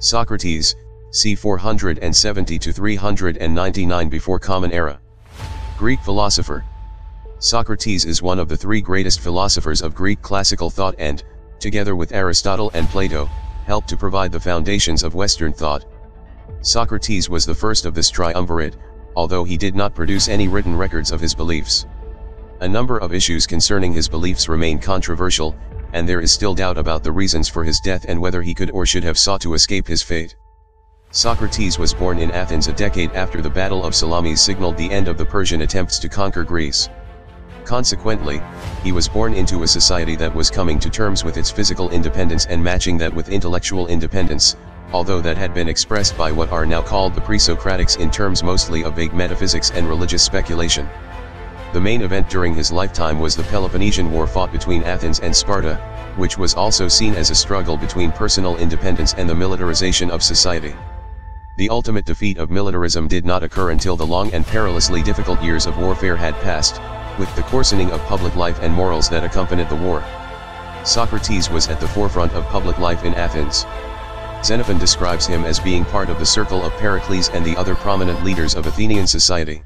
Socrates, c. 470 to 399 before Common Era. Greek philosopher. Socrates is one of the three greatest philosophers of Greek classical thought and, together with Aristotle and Plato, helped to provide the foundations of Western thought. Socrates was the first of this triumvirate, although he did not produce any written records of his beliefs. A number of issues concerning his beliefs remain controversial, and there is still doubt about the reasons for his death and whether he could or should have sought to escape his fate. Socrates was born in Athens a decade after the Battle of Salamis signaled the end of the Persian attempts to conquer Greece. Consequently, he was born into a society that was coming to terms with its physical independence and matching that with intellectual independence, although that had been expressed by what are now called the pre-Socratics in terms mostly of vague metaphysics and religious speculation. The main event during his lifetime was the Peloponnesian War fought between Athens and Sparta, which was also seen as a struggle between personal independence and the militarization of society. The ultimate defeat of militarism did not occur until the long and perilously difficult years of warfare had passed, with the coarsening of public life and morals that accompanied the war. Socrates was at the forefront of public life in Athens. Xenophon describes him as being part of the circle of Pericles and the other prominent leaders of Athenian society.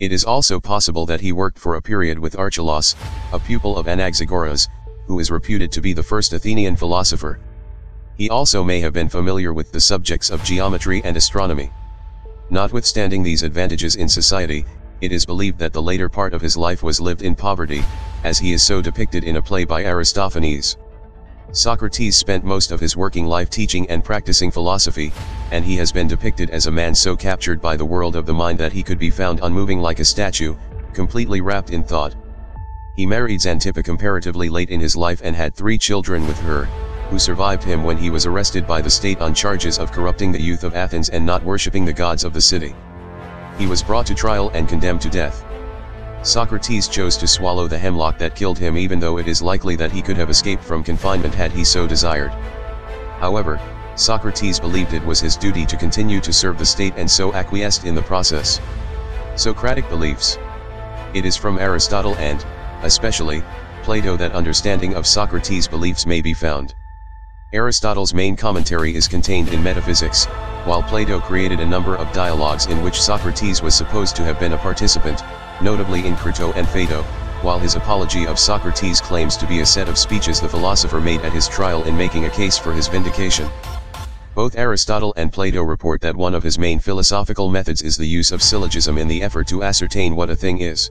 It is also possible that he worked for a period with Archelaus, a pupil of Anaxagoras, who is reputed to be the first Athenian philosopher. He also may have been familiar with the subjects of geometry and astronomy. Notwithstanding these advantages in society, it is believed that the later part of his life was lived in poverty, as he is so depicted in a play by Aristophanes. Socrates spent most of his working life teaching and practicing philosophy, and he has been depicted as a man so captured by the world of the mind that he could be found unmoving like a statue, completely wrapped in thought. He married Xanthippe comparatively late in his life and had three children with her, who survived him when he was arrested by the state on charges of corrupting the youth of Athens and not worshipping the gods of the city. He was brought to trial and condemned to death. Socrates chose to swallow the hemlock that killed him even though it is likely that he could have escaped from confinement had he so desired. However, Socrates believed it was his duty to continue to serve the state and so acquiesced in the process. Socratic beliefs. It is from Aristotle and, especially, Plato that understanding of Socrates' beliefs may be found. Aristotle's main commentary is contained in Metaphysics, while Plato created a number of dialogues in which Socrates was supposed to have been a participant, notably in Crito and Phaedo, while his apology of Socrates claims to be a set of speeches the philosopher made at his trial in making a case for his vindication. Both Aristotle and Plato report that one of his main philosophical methods is the use of syllogism in the effort to ascertain what a thing is.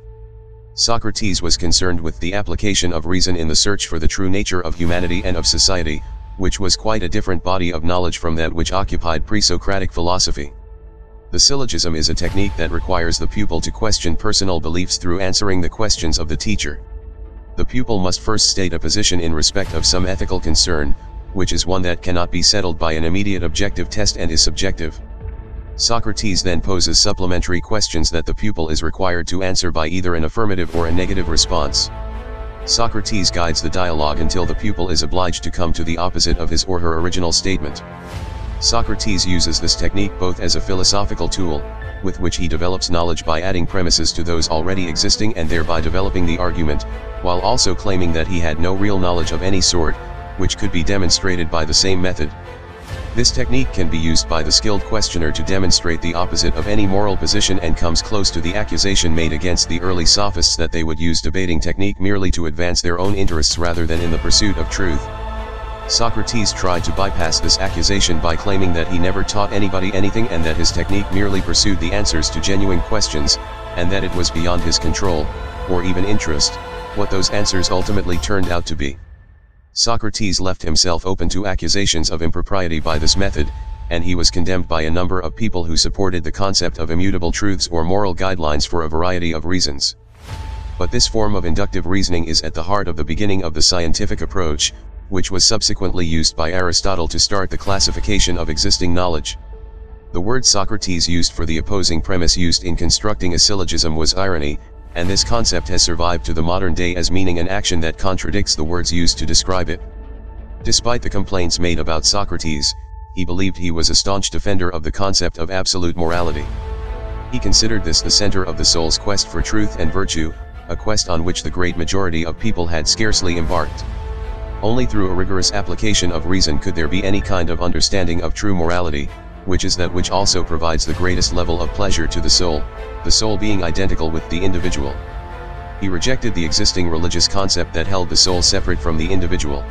Socrates was concerned with the application of reason in the search for the true nature of humanity and of society, which was quite a different body of knowledge from that which occupied pre-Socratic philosophy. The syllogism is a technique that requires the pupil to question personal beliefs through answering the questions of the teacher. The pupil must first state a position in respect of some ethical concern, which is one that cannot be settled by an immediate objective test and is subjective. Socrates then poses supplementary questions that the pupil is required to answer by either an affirmative or a negative response. Socrates guides the dialogue until the pupil is obliged to come to the opposite of his or her original statement. Socrates uses this technique both as a philosophical tool, with which he develops knowledge by adding premises to those already existing and thereby developing the argument, while also claiming that he had no real knowledge of any sort, which could be demonstrated by the same method. This technique can be used by the skilled questioner to demonstrate the opposite of any moral position and comes close to the accusation made against the early sophists that they would use debating technique merely to advance their own interests rather than in the pursuit of truth. Socrates tried to bypass this accusation by claiming that he never taught anybody anything and that his technique merely pursued the answers to genuine questions, and that it was beyond his control, or even interest, what those answers ultimately turned out to be. Socrates left himself open to accusations of impropriety by this method, and he was condemned by a number of people who supported the concept of immutable truths or moral guidelines for a variety of reasons. But this form of inductive reasoning is at the heart of the beginning of the scientific approach, which was subsequently used by Aristotle to start the classification of existing knowledge. The word Socrates used for the opposing premise used in constructing a syllogism was irony, and this concept has survived to the modern day as meaning an action that contradicts the words used to describe it. Despite the complaints made about Socrates, he believed he was a staunch defender of the concept of absolute morality. He considered this the center of the soul's quest for truth and virtue, a quest on which the great majority of people had scarcely embarked. Only through a rigorous application of reason could there be any kind of understanding of true morality, which is that which also provides the greatest level of pleasure to the soul, the soul being identical with the individual. He rejected the existing religious concept that held the soul separate from the individual.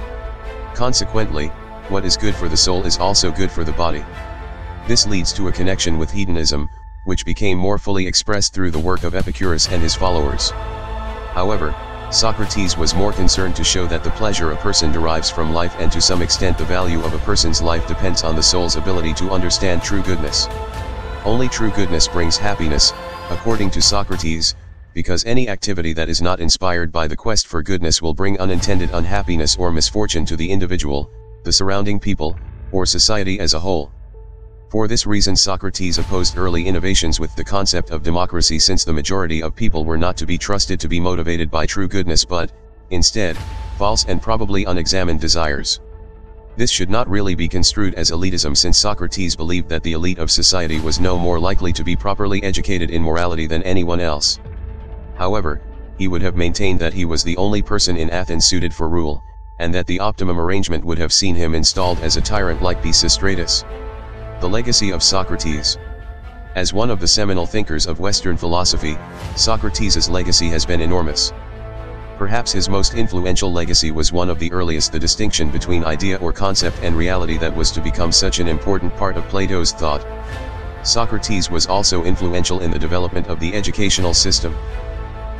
Consequently, what is good for the soul is also good for the body. This leads to a connection with hedonism, which became more fully expressed through the work of Epicurus and his followers. However, Socrates was more concerned to show that the pleasure a person derives from life and to some extent the value of a person's life depends on the soul's ability to understand true goodness. Only true goodness brings happiness, according to Socrates, because any activity that is not inspired by the quest for goodness will bring unintended unhappiness or misfortune to the individual, the surrounding people, or society as a whole. For this reason Socrates opposed early innovations with the concept of democracy since the majority of people were not to be trusted to be motivated by true goodness but, instead, false and probably unexamined desires. This should not really be construed as elitism since Socrates believed that the elite of society was no more likely to be properly educated in morality than anyone else. However, he would have maintained that he was the only person in Athens suited for rule, and that the optimum arrangement would have seen him installed as a tyrant like Pisistratus. The legacy of Socrates. As one of the seminal thinkers of Western philosophy, Socrates' legacy has been enormous. Perhaps his most influential legacy was one of the earliest the distinction between idea or concept and reality that was to become such an important part of Plato's thought. Socrates was also influential in the development of the educational system.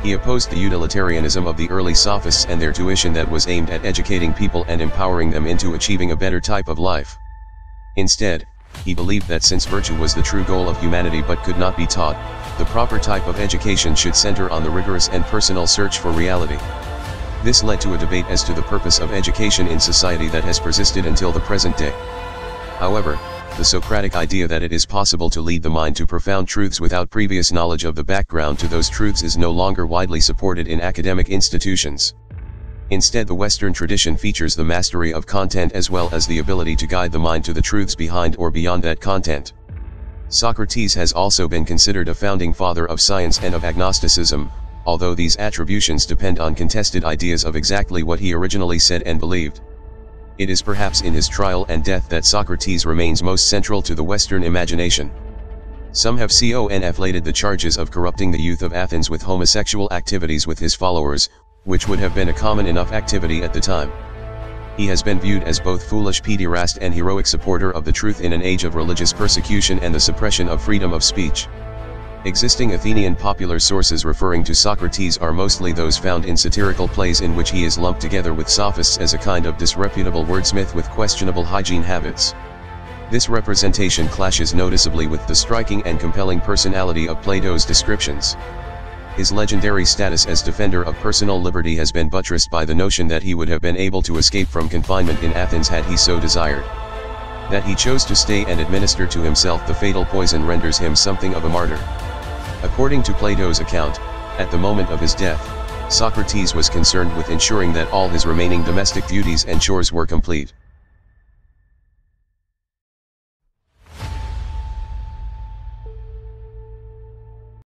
He opposed the utilitarianism of the early sophists and their tuition that was aimed at educating people and empowering them into achieving a better type of life. Instead, he believed that since virtue was the true goal of humanity but could not be taught, the proper type of education should center on the rigorous and personal search for reality. This led to a debate as to the purpose of education in society that has persisted until the present day. However, the Socratic idea that it is possible to lead the mind to profound truths without previous knowledge of the background to those truths is no longer widely supported in academic institutions. Instead the Western tradition features the mastery of content as well as the ability to guide the mind to the truths behind or beyond that content. Socrates has also been considered a founding father of science and of agnosticism, although these attributions depend on contested ideas of exactly what he originally said and believed. It is perhaps in his trial and death that Socrates remains most central to the Western imagination. Some have conflated the charges of corrupting the youth of Athens with homosexual activities with his followers, which would have been a common enough activity at the time. He has been viewed as both foolish pederast and heroic supporter of the truth in an age of religious persecution and the suppression of freedom of speech. Existing Athenian popular sources referring to Socrates are mostly those found in satirical plays in which he is lumped together with sophists as a kind of disreputable wordsmith with questionable hygiene habits. This representation clashes noticeably with the striking and compelling personality of Plato's descriptions. His legendary status as defender of personal liberty has been buttressed by the notion that he would have been able to escape from confinement in Athens had he so desired. That he chose to stay and administer to himself the fatal poison renders him something of a martyr. According to Plato's account, at the moment of his death, Socrates was concerned with ensuring that all his remaining domestic duties and chores were complete.